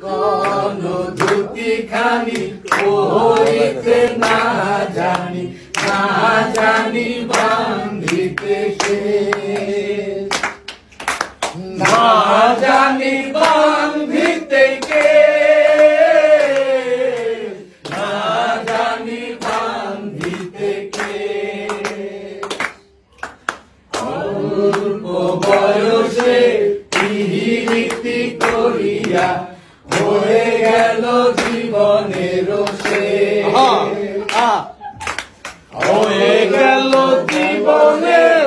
কোন ধুতি খানি পরিতে না জানি না জানি বান্ধিতে সে। না জানি বান্ধিতে কে। না জানি বান্ধিতে কে। অল্প বয়সে পিহিরীতি করিয়া হয়ে গেল জীবনের হয়ে গেল জীবনের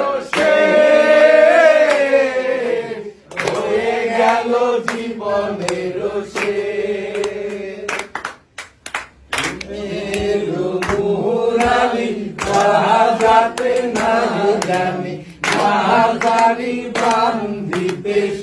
হয়ে গেল জীবনের মুরালি যাতে না জানি সুর সুর